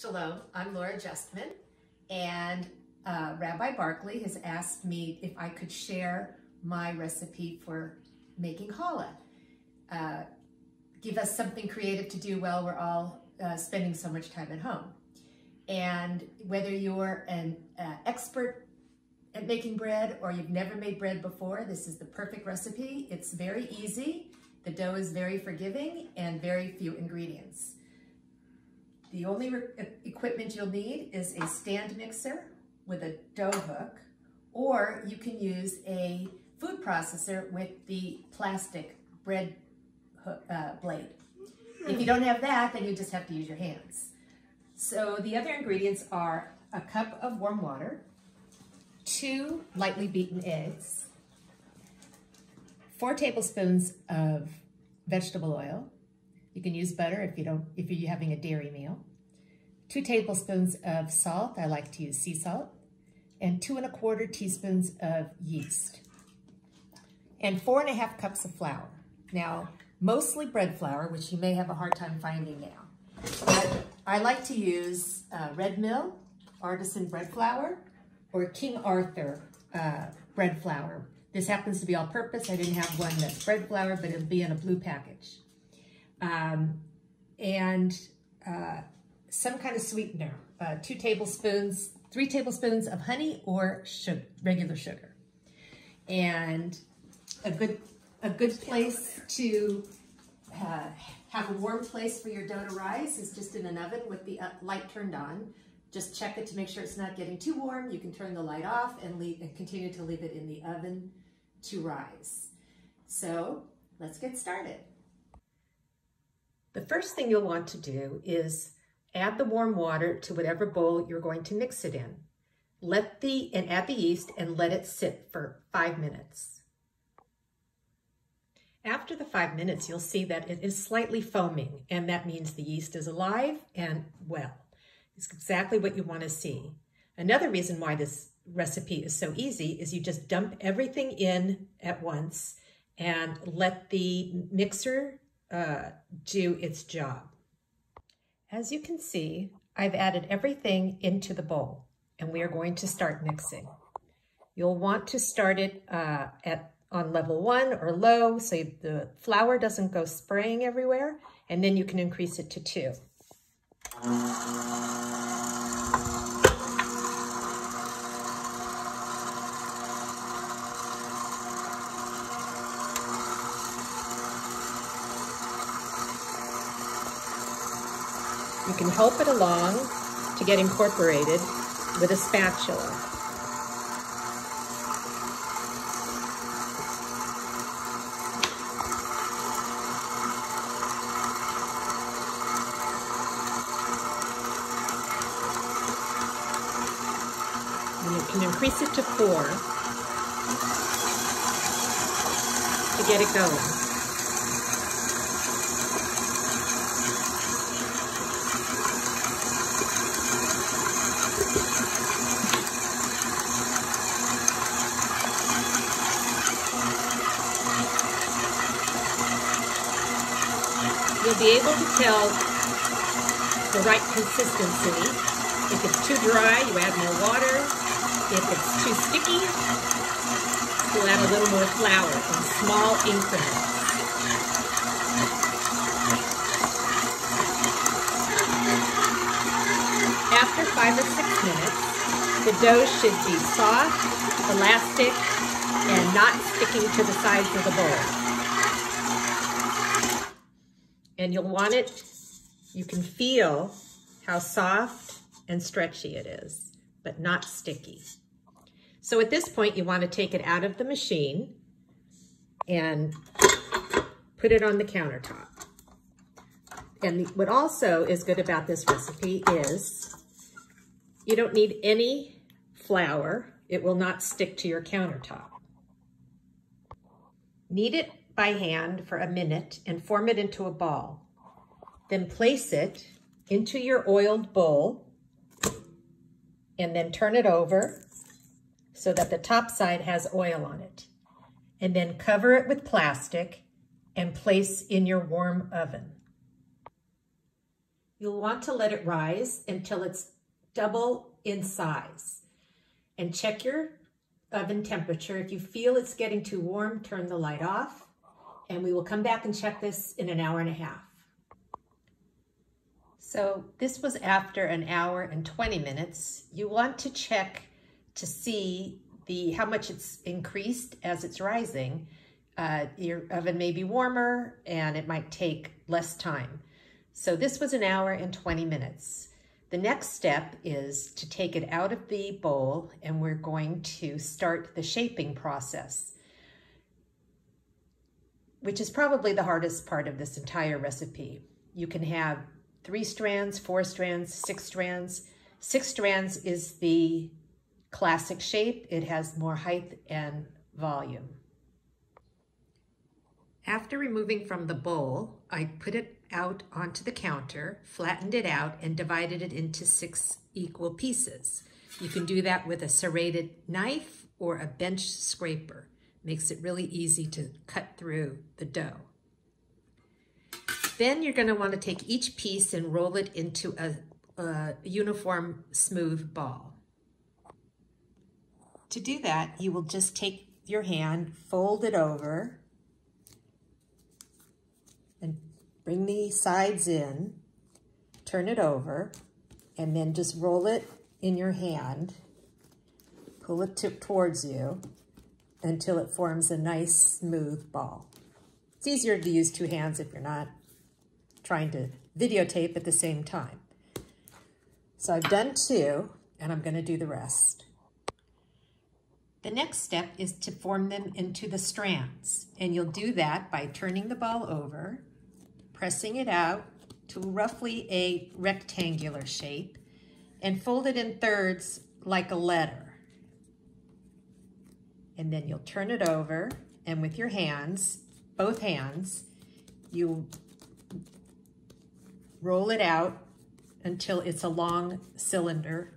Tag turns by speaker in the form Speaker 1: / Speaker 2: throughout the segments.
Speaker 1: Shalom, I'm Laura Justman, and uh, Rabbi Barclay has asked me if I could share my recipe for making challah. Uh, give us something creative to do while we're all uh, spending so much time at home. And whether you're an uh, expert at making bread or you've never made bread before, this is the perfect recipe. It's very easy. The dough is very forgiving and very few ingredients. The only equipment you'll need is a stand mixer with a dough hook, or you can use a food processor with the plastic bread hook, uh, blade. If you don't have that, then you just have to use your hands. So the other ingredients are a cup of warm water, two lightly beaten eggs, four tablespoons of vegetable oil, you can use butter if you don't, if you're having a dairy meal. Two tablespoons of salt, I like to use sea salt, and two and a quarter teaspoons of yeast. And four and a half cups of flour. Now, mostly bread flour, which you may have a hard time finding now. But I like to use uh, Red Mill artisan bread flour or King Arthur uh, bread flour. This happens to be all-purpose. I didn't have one that's bread flour, but it'll be in a blue package um, and uh, some kind of sweetener, uh, two tablespoons, three tablespoons of honey or sugar, regular sugar. And a good, a good place to uh, have a warm place for your dough to rise is just in an oven with the uh, light turned on. Just check it to make sure it's not getting too warm. You can turn the light off and, leave, and continue to leave it in the oven to rise. So let's get started. The first thing you'll want to do is add the warm water to whatever bowl you're going to mix it in. Let the, and add the yeast and let it sit for five minutes. After the five minutes, you'll see that it is slightly foaming, and that means the yeast is alive and well. It's exactly what you want to see. Another reason why this recipe is so easy is you just dump everything in at once and let the mixer uh, do its job. As you can see, I've added everything into the bowl and we are going to start mixing. You'll want to start it uh, at on level one or low so the flour doesn't go spraying everywhere and then you can increase it to two. You can help it along to get incorporated with a spatula. And you can increase it to four to get it going. You'll be able to tell the right consistency. If it's too dry, you add more water. If it's too sticky, you'll add a little more flour in small increments. After five or six minutes, the dough should be soft, elastic, and not sticking to the sides of the bowl and you'll want it, you can feel how soft and stretchy it is, but not sticky. So at this point, you want to take it out of the machine and put it on the countertop. And what also is good about this recipe is you don't need any flour. It will not stick to your countertop. Knead it by hand for a minute and form it into a ball. Then place it into your oiled bowl and then turn it over so that the top side has oil on it. And then cover it with plastic and place in your warm oven. You'll want to let it rise until it's double in size. And check your oven temperature. If you feel it's getting too warm, turn the light off. And we will come back and check this in an hour and a half. So this was after an hour and 20 minutes. You want to check to see the how much it's increased as it's rising. Uh, your oven may be warmer and it might take less time. So this was an hour and 20 minutes. The next step is to take it out of the bowl and we're going to start the shaping process, which is probably the hardest part of this entire recipe. You can have three strands, four strands, six strands. Six strands is the classic shape. It has more height and volume. After removing from the bowl, I put it out onto the counter, flattened it out, and divided it into six equal pieces. You can do that with a serrated knife or a bench scraper. Makes it really easy to cut through the dough. Then you're gonna wanna take each piece and roll it into a, a uniform smooth ball. To do that, you will just take your hand, fold it over, and bring the sides in, turn it over, and then just roll it in your hand, pull it towards you until it forms a nice smooth ball. It's easier to use two hands if you're not trying to videotape at the same time. So I've done two, and I'm gonna do the rest. The next step is to form them into the strands, and you'll do that by turning the ball over, pressing it out to roughly a rectangular shape, and fold it in thirds like a letter. And then you'll turn it over, and with your hands, both hands, you roll it out until it's a long cylinder.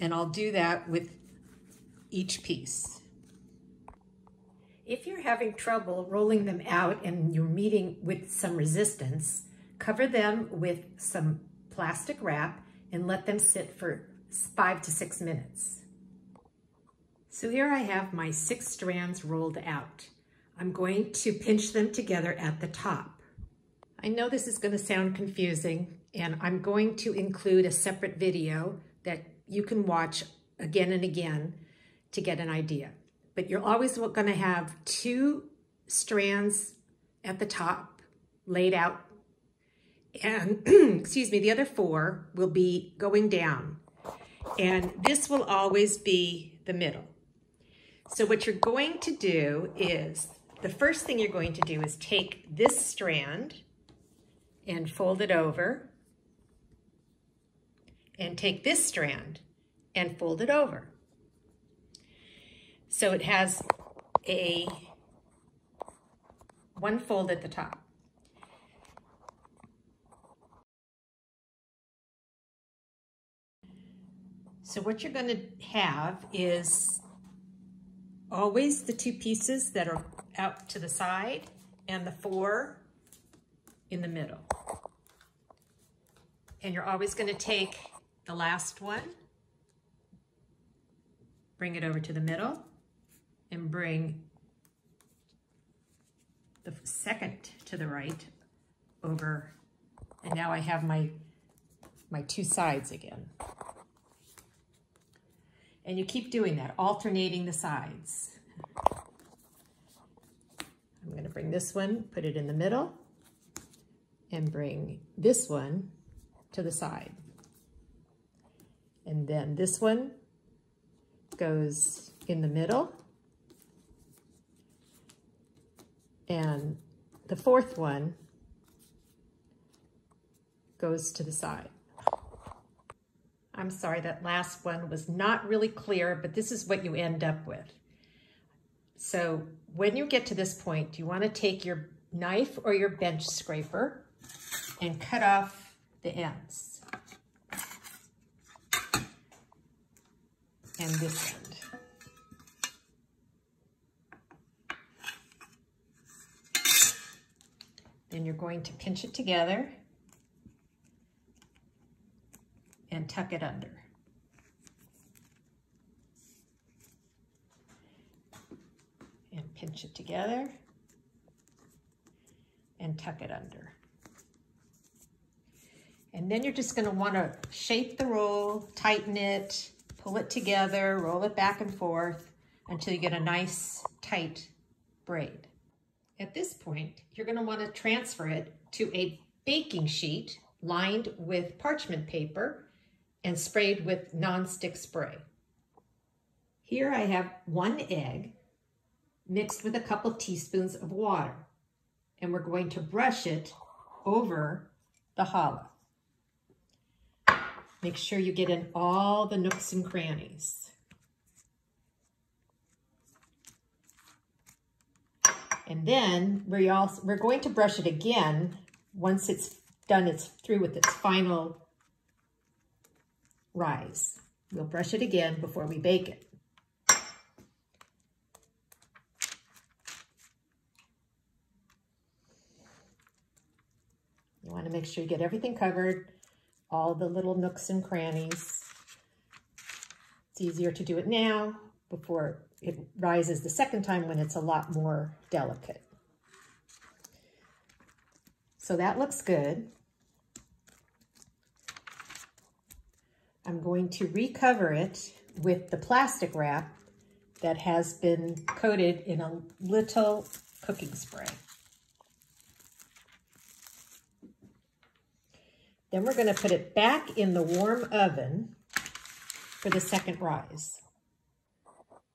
Speaker 1: And I'll do that with each piece. If you're having trouble rolling them out and you're meeting with some resistance, cover them with some plastic wrap and let them sit for five to six minutes. So here I have my six strands rolled out. I'm going to pinch them together at the top. I know this is going to sound confusing, and I'm going to include a separate video that you can watch again and again to get an idea. But you're always going to have two strands at the top laid out. And, excuse me, the other four will be going down. And this will always be the middle. So what you're going to do is, the first thing you're going to do is take this strand and fold it over and take this strand and fold it over. So it has a one fold at the top. So what you're going to have is always the two pieces that are out to the side and the four in the middle. And you're always going to take the last one, bring it over to the middle, and bring the second to the right over. And now I have my, my two sides again. And you keep doing that, alternating the sides. I'm going to bring this one, put it in the middle, and bring this one to the side. And then this one goes in the middle. And the fourth one goes to the side. I'm sorry, that last one was not really clear, but this is what you end up with. So when you get to this point, you want to take your knife or your bench scraper and cut off the ends. And this end. Then you're going to pinch it together and tuck it under. And pinch it together and tuck it under. And then you're just gonna wanna shape the roll, tighten it, pull it together, roll it back and forth until you get a nice tight braid. At this point, you're gonna want to transfer it to a baking sheet lined with parchment paper and sprayed with non-stick spray. Here I have one egg mixed with a couple teaspoons of water and we're going to brush it over the challah. Make sure you get in all the nooks and crannies. And then we also, we're going to brush it again once it's done, it's through with its final rise. We'll brush it again before we bake it. You want to make sure you get everything covered, all the little nooks and crannies. It's easier to do it now before it rises the second time when it's a lot more delicate. So that looks good. I'm going to recover it with the plastic wrap that has been coated in a little cooking spray. Then we're going to put it back in the warm oven for the second rise.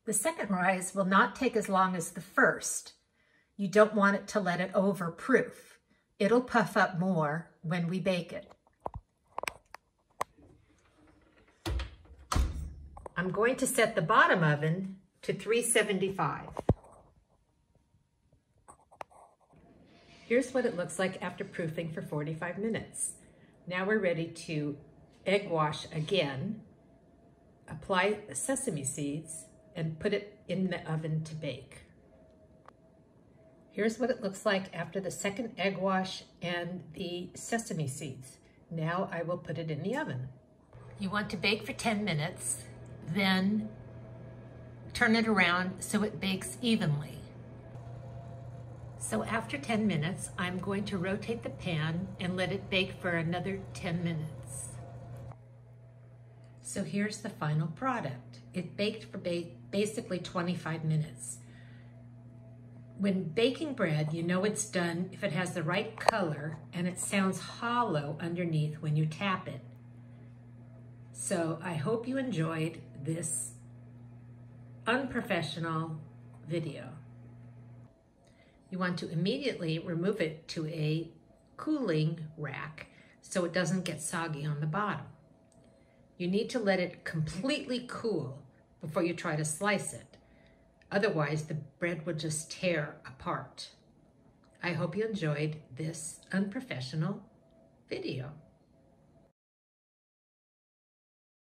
Speaker 1: The second rise will not take as long as the first. You don't want it to let it overproof. It'll puff up more when we bake it. I'm going to set the bottom oven to 375. Here's what it looks like after proofing for 45 minutes. Now we're ready to egg wash again, apply the sesame seeds, and put it in the oven to bake. Here's what it looks like after the second egg wash and the sesame seeds. Now I will put it in the oven. You want to bake for 10 minutes, then turn it around so it bakes evenly. So after 10 minutes, I'm going to rotate the pan and let it bake for another 10 minutes. So here's the final product. It baked for ba basically 25 minutes. When baking bread, you know it's done if it has the right color and it sounds hollow underneath when you tap it. So I hope you enjoyed this unprofessional video. You want to immediately remove it to a cooling rack so it doesn't get soggy on the bottom. You need to let it completely cool before you try to slice it. Otherwise, the bread will just tear apart. I hope you enjoyed this unprofessional video.